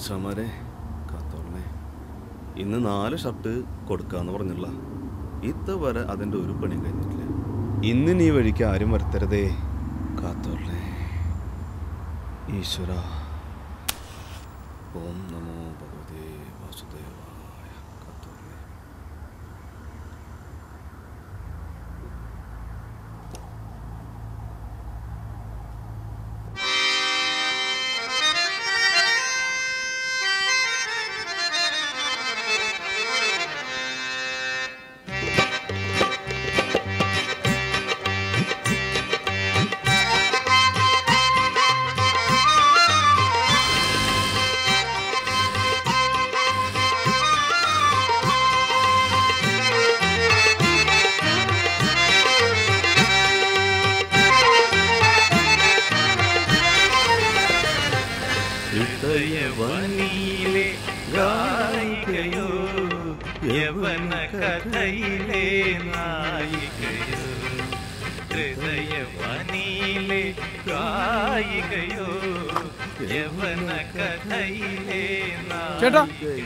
ആശാമാരെ കാത്തോളണേ ഇന്ന് നാല് ഷർട്ട് കൊടുക്കാന്ന് പറഞ്ഞില്ല ഇത്തവരെ അതിന്റെ ഒരു പണി കഴിഞ്ഞിട്ടില്ല. ഇന്ന് നീ വഴിക്ക് ആരും വരുത്തരുതേ കാത്തോളണേ ഈശ്വര. ഓം നമോ ഹൃദയവനിയിലെ ഗായികയോ യവന കഥയിലെ നായികയോ ഹൃദയവനിയിലെ ഗായികയോ യവന കഥയിലെ ചേട്ടാ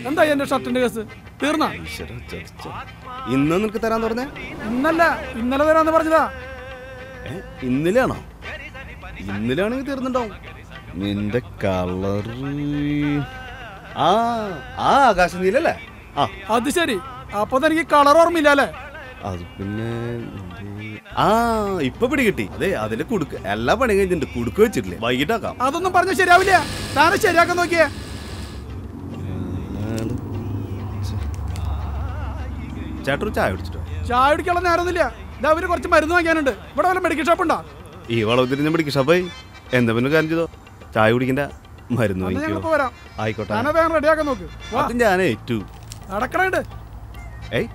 എന്താ എന്റെ ഷർട്ടിന്റെ കേസ്? തീർന്ന? ഇന്ന് നിനക്ക് തരാൻ പറഞ്ഞേ ഇന്നല്ല ഇന്നലെ തരാന്ന് പറഞ്ഞതാ. ഇന്നലെയാണോ ഇന്നലെയാണെങ്കിൽ തീർന്നുണ്ടാവും. നിന്റെ കളർ ആ ആ ആകാശ നീലല്ലേ ആ. അത് ശരി. അപ്പൊ തനിക്ക് കളർ ഓർമ്മയില്ല അല്ലേ അത് പിന്നെ ആ ഇപ്പൊ പിടി കിട്ടി. അതെ അതിന്റെ കുടുക്ക്. എല്ലാ പണി കഴിഞ്ഞിട്ടുണ്ട്. കുടുക്ക് വെച്ചിട്ടില്ലേ? വൈകിട്ടാക്കാം. അതൊന്നും പറഞ്ഞ ശരിയാവില്ല. താനെ ശരിയാക്കാൻ നോക്കിയേ. ചേട്ടൻ ചായ കുടിച്ചിട്ടോ? ചായ കുടിക്കാനുള്ള നേരമൊന്നുമില്ല. ഇതാ അവർ കുറച്ച് മരുന്ന് വാങ്ങിക്കാനുണ്ട്. ഇവിടെ വല്ല മെഡിക്കൽ ഷോപ്പ് ഉണ്ടോ? ഈ വളവ് തിരിഞ്ഞ മെഡിക്കൽ ഷാപ്പായി എന്താ പിന്നെ കാര്യം ചെയ്തോ? ചായ കുടിക്കണ്ട മരുന്ന് വാങ്ങിക്കോ. ആയിക്കോട്ടെ. റെഡിയാക്കാൻ നോക്ക്. വാ. അത് ഞാൻ ഏറ്റു. നടക്കണുണ്ട്. ഏയ്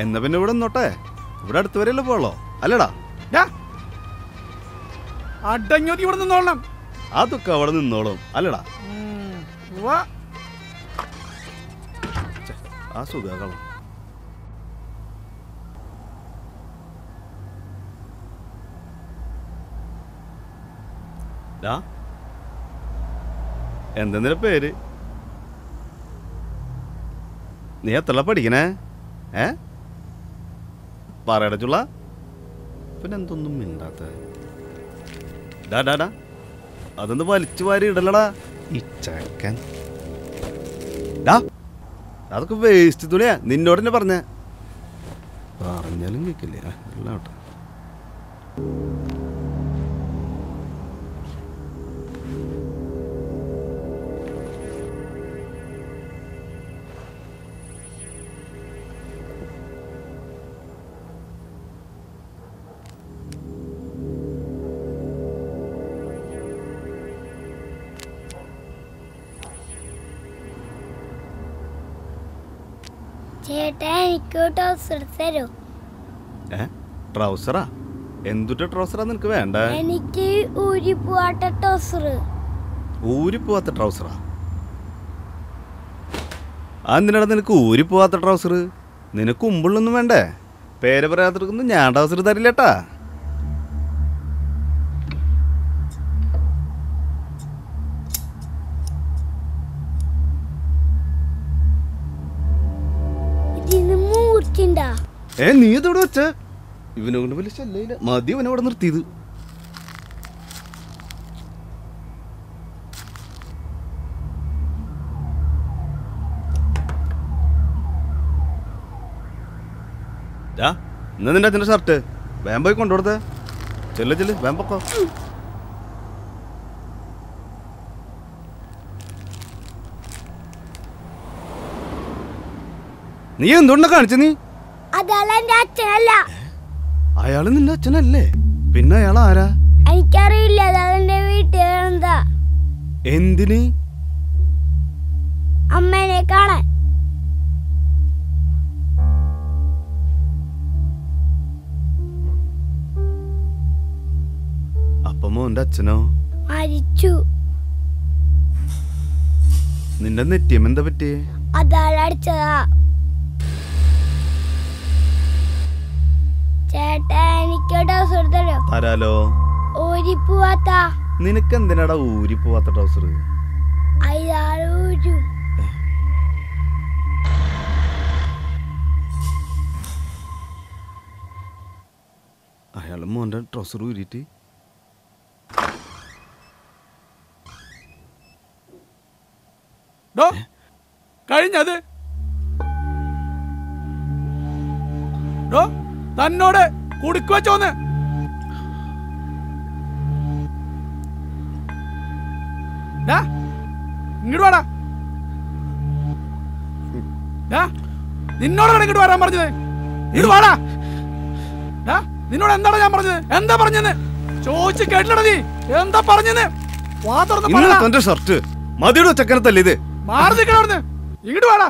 എന്നാ പിന്നെ ഇവിടെ നിന്നോട്ടെ. ഇവിടെ അടുത്ത് വരെയല്ലേ പോളോ അല്ലടാ. അടങ്ങി ഇവിടെ നിന്നോളണം. അതൊക്കെ അവിടെ നിന്നോളും. അല്ലടാ. ആ സുഖം ഡാ. എന്താ പേര്? നീ എത്ര പഠിക്കണേ? ഏ? പറയട ചുള്ള. പിന്നെ എന്തൊന്നും മിണ്ടാത്ത. ഡാ ഡാ ഡാ. അതൊന്ന് വലിച്ചു വാരി ഇടലടാ. ഈ ചക്കൻ. ഡാ അതൊക്കെ വേസ്റ്റ് തുണിയാ. നിന്നോട് തന്നെ പറഞ്ഞ. പറഞ്ഞാലും കേക്കില്ല? എല്ലാം ചേട്ടാ എനിക്ക് ടോസ് തരൂ. ഏ? ട്രൗസറാ? എന്തുട്ട ട്രൗസറാ നിനക്ക് വേണ്ട? എനിക്ക് ഊരി ഊരി പോവാത്ത ട്രൗസറാ? അതെന്തിനാടാ നിനക്ക് ഊരി പോവാത്ത ട്രൗസർ നിനക്ക് ഉമ്പുള്ളൊന്നും വേണ്ടേ? പേര് പറയാത്തിരിക്കുന്നു ഞാൻ ട്രൗസർ തരില്ലേട്ടാ. ഏ നീ ഇതോടെ വെച്ച? ഇവനെ കൊണ്ട് വലിയ ശല്യയില്ല മതി ഇവനെ അവിടെ നിർത്തിയത്. ഡാ, എന്നാ നിന്റെ ഷർട്ട് വേമ്പോയി പോയി കൊണ്ടുകൊടുത്തേ. ചെല്ല് വേമ്പക്കോ വേം നീ എന്തുകൊണ്ടാ കാണിച്ചു നീ? അച്ഛനല്ല. അയാൾ നിന്റെ അച്ഛനല്ലേ? പിന്നെ അയാൾ ആരാ? എനിക്കറിയില്ല അതാണ് എന്റെ വീട്ടുകാരെന്താ. എന്തിന്? അമ്മേനെ കാണാൻ. അപ്പൊ മോന്റെ അച്ഛനോ? മരിച്ചു. നിന്റെ നെറ്റിയം എന്താ പറ്റിയേ? അതാൾ ചേട്ടാ എനിക്ക് ടോസർ തരൂ? തരാലോ. ഊരി പോവാത്ത നിനക്ക് എന്തിനാടാ ഊരി പോവാത്ത ട്രൗസർ അയാൾ ഊരി. ചോദിച്ചു അയാൾ മോന്റെ ട്രൗസർ ഊരിയിട്ട്. കഴിഞ്ഞത്. ഡോ തന്നോട് കുടുക്ക് വെച്ചോന്ന് ഇങ്ങോട്ട് വാടാ. നിന്നോടാണ് ഇങ്ങോട്ട് വരാൻ പറഞ്ഞത്. ഇങ്ങോട്ട് വാടാ. നിന്നോട് എന്താണ് ഞാൻ പറഞ്ഞത്? എന്താ പറഞ്ഞെന്ന്? ചോദിച്ച് കേട്ടില്ലടാ നീ. എന്താ പറഞ്ഞെന്ന്? വാ തുറന്ന്. തന്റെ ഷർട്ട് മതിയുടെ ചെക്കനത്തല്ലേ ഇത്? മാറി നിൽക്കണ ഇങ്ങോട്ട് വാടാ.